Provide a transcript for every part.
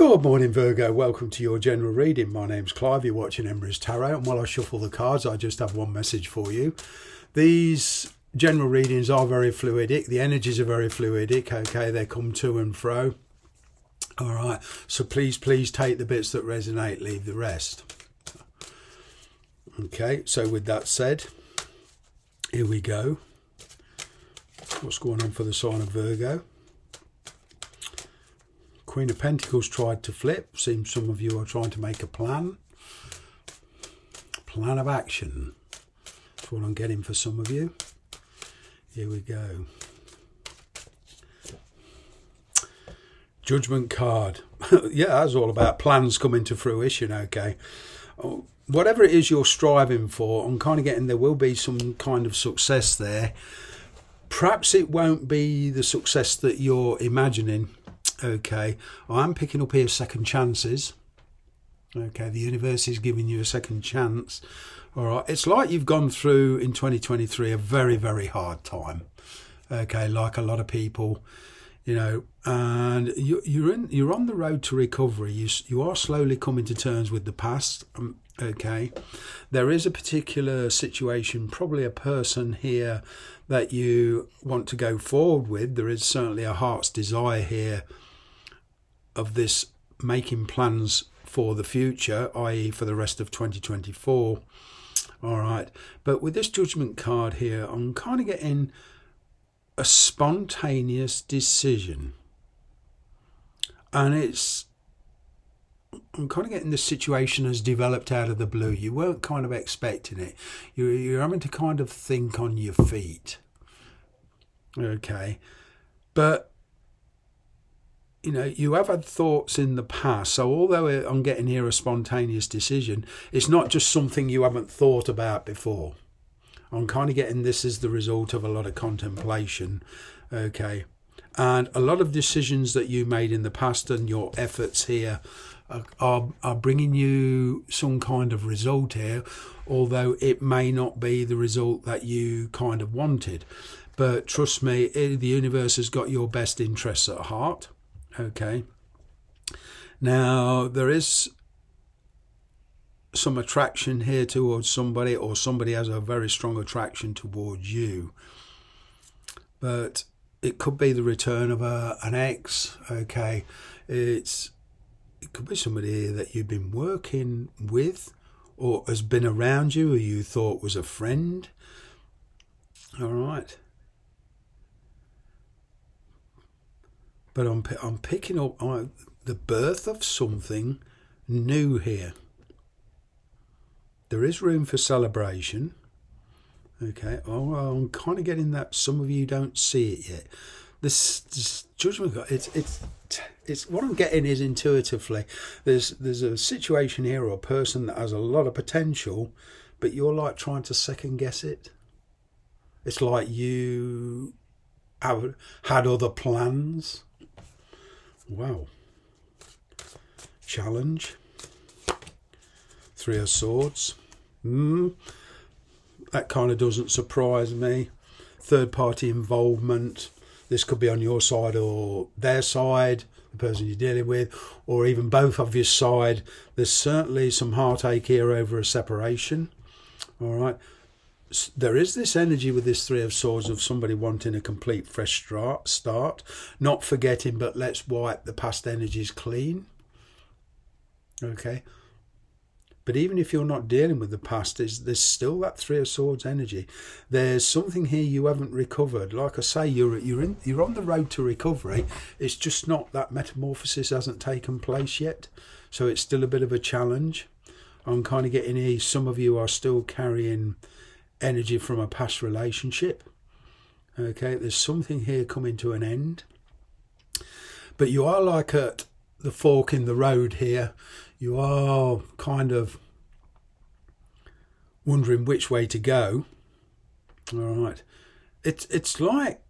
Good morning, Virgo. Welcome to your general reading. My name's Clive. You're watching Emrys Tarot, and while I shuffle the cards, I just have one message for you. These general readings are very fluidic. The energies are very fluidic. Okay, they come to and fro. All right. So please, please take the bits that resonate, leave the rest. Okay. So with that said, here we go. What's going on for the sign of Virgo? Queen of Pentacles tried to flip. Seems some of you are trying to make a plan. Plan of action. That's what I'm getting for some of you. Here we go. Judgment card. yeah, that's all about plans coming to fruition, okay. Oh, whatever it is you're striving for, I'm kind of getting there will be some kind of success there. Perhaps it won't be the success that you're imagining Okay, I'm picking up here second chances. Okay, the universe is giving you a second chance. All right, it's like you've gone through in 2023 a very, very hard time. Okay, like a lot of people, you know, and you, you're in, you're on the road to recovery. You you are slowly coming to terms with the past. Um, okay, there is a particular situation, probably a person here that you want to go forward with. There is certainly a heart's desire here of this making plans for the future, i.e., for the rest of 2024. All right, but with this judgment card here, I'm kind of getting a spontaneous decision, and it's I'm kind of getting this situation has developed out of the blue. You weren't kind of expecting it. You're, you're having to kind of think on your feet. Okay. But you know, you have had thoughts in the past. So, although I'm getting here a spontaneous decision, it's not just something you haven't thought about before. I'm kind of getting this as the result of a lot of contemplation. Okay. And a lot of decisions that you made in the past and your efforts here are, are, are bringing you some kind of result here, although it may not be the result that you kind of wanted. But trust me, eh, the universe has got your best interests at heart Okay. Now, there is some attraction here towards somebody, or somebody has a very strong attraction towards you. But it could be the return of a, an ex. Okay. It's it could be somebody that you've been working with or has been around you or you thought was a friend. All right. But I'm I'm picking up the birth of something new here. There is room for celebration. Okay, oh, I'm kind of getting that some of you don't see it yet. This, this judgment, it's it's it's what I'm getting is intuitively. There's there's a situation here or a person that has a lot of potential, but you're like trying to second guess it. It's like you have had other plans Wow. Challenge. Three of Swords. Hmm. That kind of doesn't surprise me. Third party involvement. This could be on your side or their side, the person you're dealing with, or even both of your side. There's certainly some heartache here over a separation. All right there is this energy with this three of swords of somebody wanting a complete fresh start not forgetting but let's wipe the past energies clean. Okay? But even if you're not dealing with the past there's, there's still that three of swords energy. There's something here you haven't recovered. Like i say you're you're in you're on the road to recovery. It's just not that metamorphosis hasn't taken place yet. So it's still a bit of a challenge. I'm kind of getting here. Some of you are still carrying energy from a past relationship. Okay, there's something here coming to an end. But you are like at the fork in the road here. You are kind of wondering which way to go. All right. It's it's like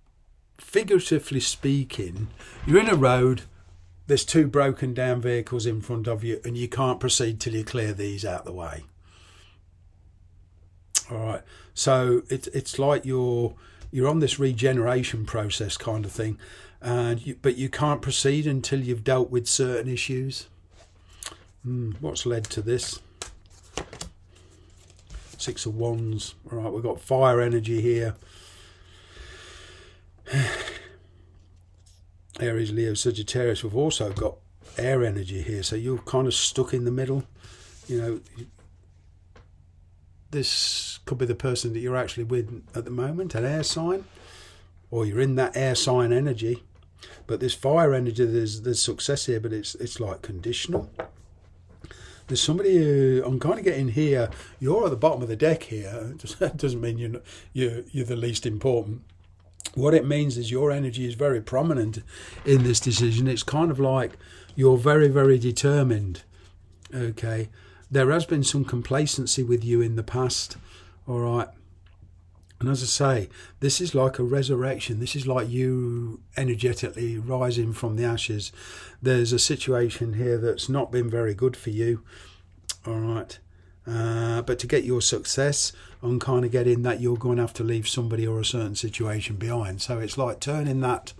figuratively speaking, you're in a road, there's two broken down vehicles in front of you, and you can't proceed till you clear these out the way. All right. So it's it's like you're you're on this regeneration process kind of thing, and you, but you can't proceed until you've dealt with certain issues. Mm, what's led to this? Six of Wands. All right, we've got fire energy here. Aries, Leo, Sagittarius. We've also got air energy here, so you're kind of stuck in the middle. You know, this could be the person that you're actually with at the moment, an air sign, or you're in that air sign energy. But this fire energy, there's there's success here, but it's it's like conditional. There's somebody who I'm kind of getting here. You're at the bottom of the deck here. It doesn't mean you're you're you're the least important. What it means is your energy is very prominent in this decision. It's kind of like you're very very determined. Okay, there has been some complacency with you in the past. All right, and as I say, this is like a resurrection. This is like you energetically rising from the ashes. There's a situation here that's not been very good for you. All right. Uh, but to get your success, I'm kind of getting that you're going to have to leave somebody or a certain situation behind. So it's like turning that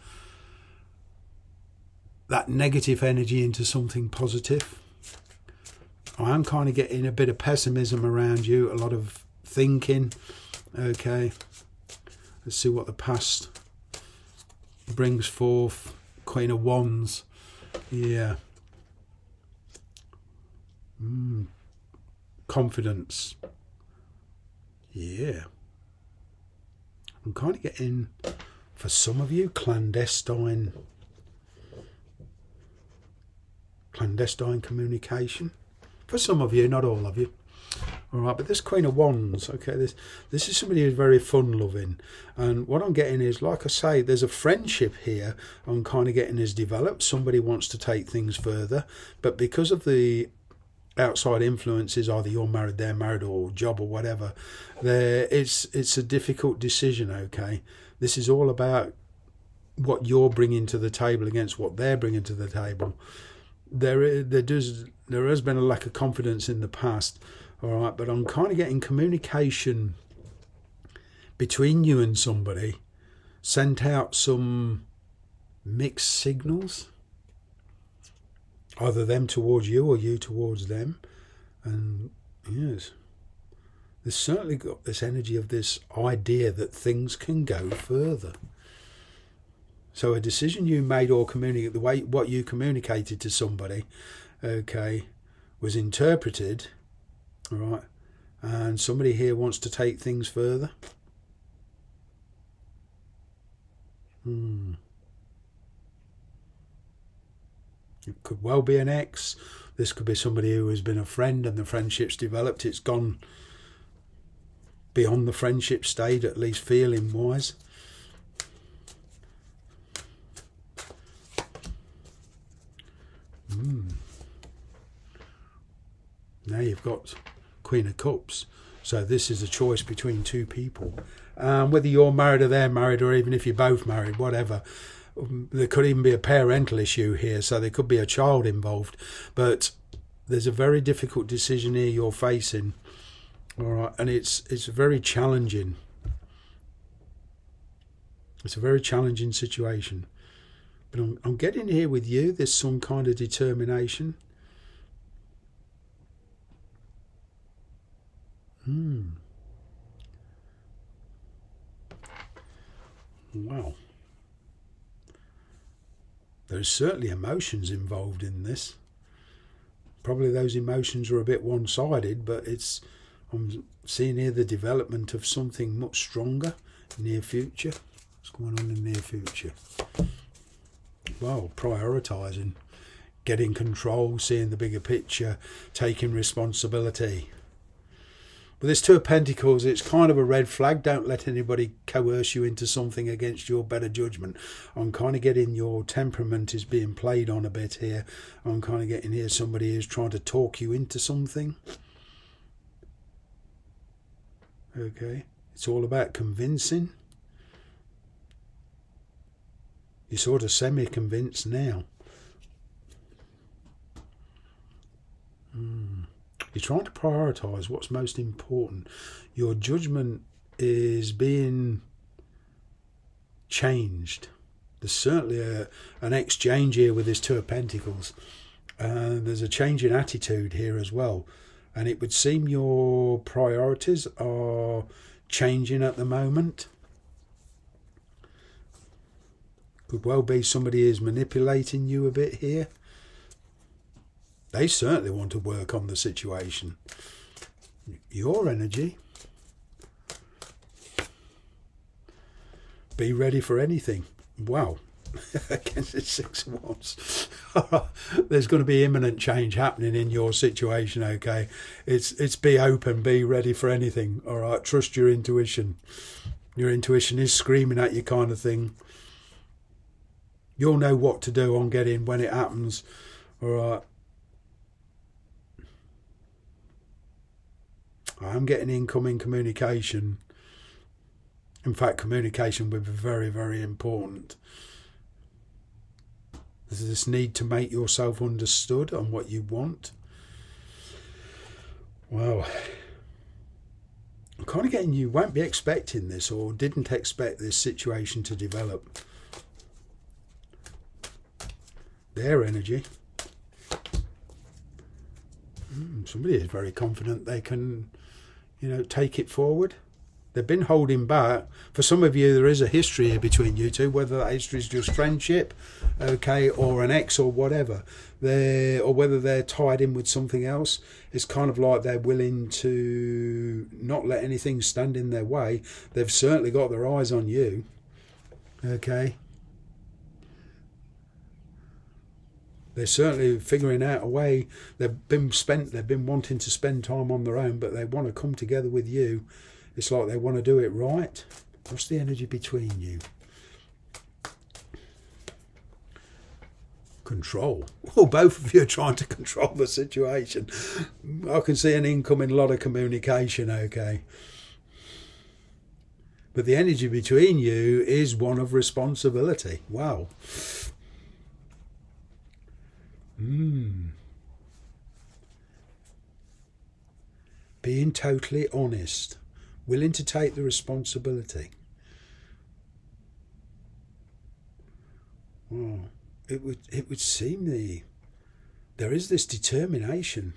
that negative energy into something positive. I am kind of getting a bit of pessimism around you, a lot of thinking Okay, let's see what the past brings forth. Queen of Wands, yeah. Mm. Confidence, yeah. I'm kind of getting, for some of you, clandestine, clandestine communication. For some of you, not all of you. All right, but this Queen of Wands, okay, this this is somebody who's very fun loving, and what I'm getting is, like I say, there's a friendship here. I'm kind of getting is developed. Somebody wants to take things further, but because of the outside influences, either you're married, they're married, or job or whatever, there it's it's a difficult decision. Okay, this is all about what you're bringing to the table against what they're bringing to the table. There, there does there has been a lack of confidence in the past all right, but I'm kind of getting communication between you and somebody sent out some mixed signals, either them towards you or you towards them. And yes, there's certainly got this energy of this idea that things can go further. So a decision you made or communicate the way what you communicated to somebody, okay, was interpreted all right. And somebody here wants to take things further. Hmm. It could well be an ex. This could be somebody who has been a friend and the friendship's developed. It's gone beyond the friendship state, at least feeling wise. Hmm. Now you've got Queen of Cups. So this is a choice between two people. Um, whether you're married or they're married, or even if you're both married, whatever. Um, there could even be a parental issue here, so there could be a child involved. But there's a very difficult decision here you're facing. All right, and it's it's very challenging. It's a very challenging situation. But I'm, I'm getting here with you. There's some kind of determination. Hmm. Wow. There's certainly emotions involved in this. Probably those emotions are a bit one sided, but it's I'm seeing here the development of something much stronger near future. What's going on in the near future? Well, prioritising, getting control, seeing the bigger picture, taking responsibility. But this Two of Pentacles, it's kind of a red flag. Don't let anybody coerce you into something against your better judgment. I'm kind of getting your temperament is being played on a bit here. I'm kind of getting here somebody who's trying to talk you into something. Okay, it's all about convincing. You're sort of semi convinced now. Hmm. You're trying to prioritize what's most important. Your judgment is being changed. There's certainly a, an exchange here with this Two of Pentacles. Uh, there's a change in attitude here as well. And it would seem your priorities are changing at the moment. Could well be somebody is manipulating you a bit here. They certainly want to work on the situation. Your energy. Be ready for anything. Wow. Against the six of wands. There's going to be imminent change happening in your situation, okay? It's it's be open, be ready for anything. All right. Trust your intuition. Your intuition is screaming at you kind of thing. You'll know what to do on getting when it happens. All right. I'm getting incoming communication. In fact, communication would be very, very important. There's this need to make yourself understood on what you want. Well, I'm kind of getting you won't be expecting this or didn't expect this situation to develop. Their energy. Mm, somebody is very confident they can you know, take it forward. They've been holding back. For some of you, there is a history here between you two, whether that history is just friendship, okay, or an ex or whatever. They or whether they're tied in with something else. It's kind of like they're willing to not let anything stand in their way. They've certainly got their eyes on you, okay. They're certainly figuring out a way. They've been spent. They've been wanting to spend time on their own, but they want to come together with you. It's like they want to do it right. What's the energy between you? Control. Well, both of you are trying to control the situation. I can see an incoming lot of communication. Okay. But the energy between you is one of responsibility. Wow. Hmm. Being totally honest, willing to take the responsibility. Oh, it would it would seem the there is this determination.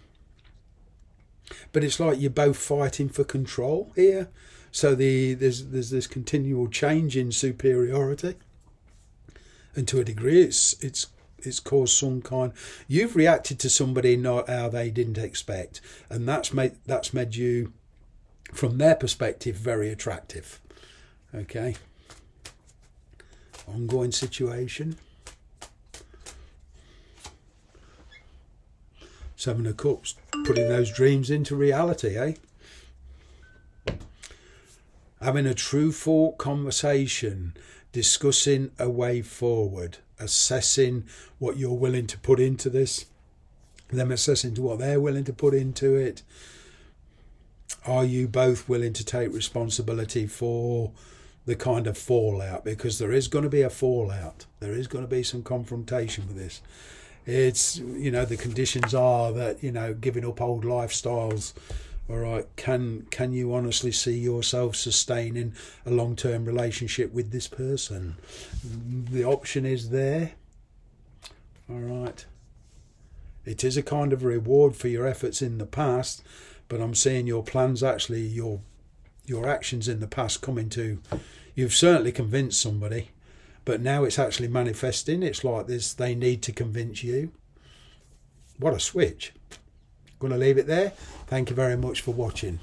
But it's like you're both fighting for control here. So the there's there's this continual change in superiority. And to a degree it's it's it's caused some kind you've reacted to somebody not how they didn't expect and that's made that's made you from their perspective very attractive. Okay? Ongoing situation. Seven of cups putting those dreams into reality eh? Having a true thought conversation discussing a way forward assessing what you're willing to put into this, them assessing to what they're willing to put into it. Are you both willing to take responsibility for the kind of fallout? Because there is going to be a fallout. There is going to be some confrontation with this. It's, you know, the conditions are that, you know, giving up old lifestyles all right can can you honestly see yourself sustaining a long-term relationship with this person? The option is there. All right. It is a kind of reward for your efforts in the past but i'm seeing your plans actually your your actions in the past coming to you've certainly convinced somebody but now it's actually manifesting. It's like this they need to convince you. What a switch going to leave it there. Thank you very much for watching.